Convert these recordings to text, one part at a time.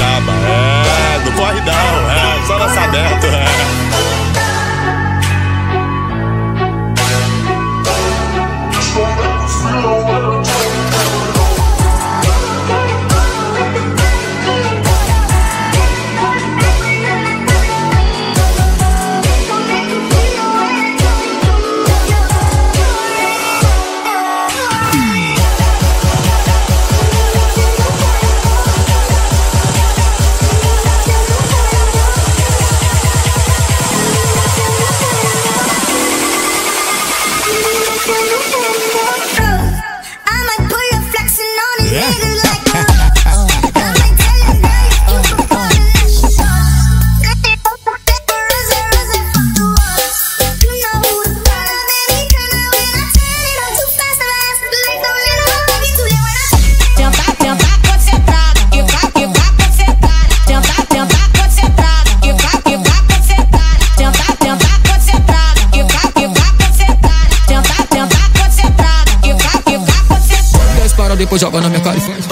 Shabbat. Eh? depois joga na minha cara e faz.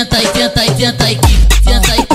senta aí, senta aí, senta aí, senta aí.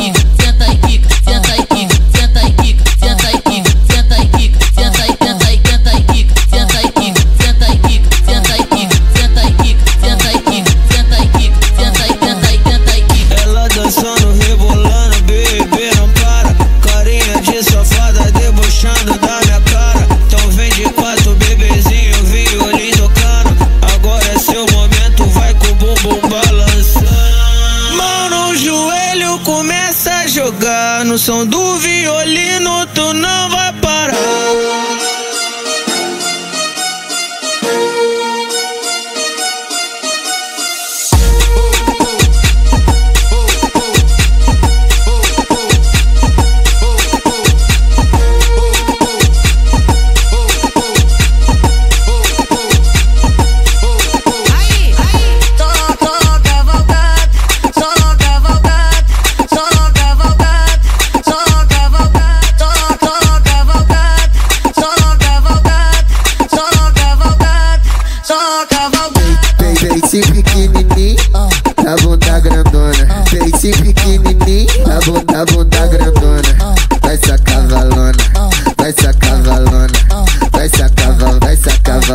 começa a jogar no som do violino, tu não vai parar.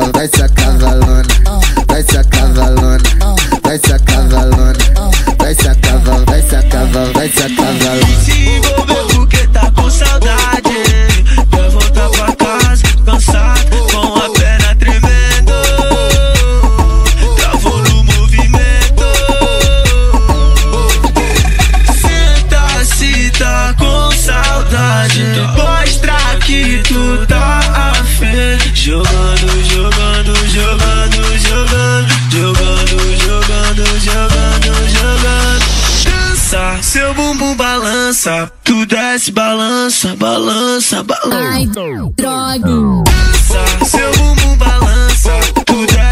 ela vai sacar. balança, tu desce, balança, balança, balança. Ai, droga. Seu bumbum balança, tu desce.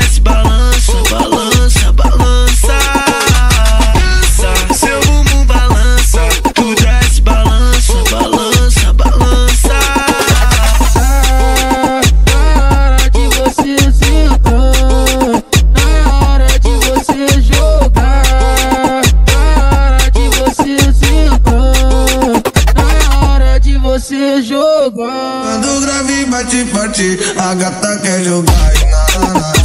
a gata quer jogar na, na, na.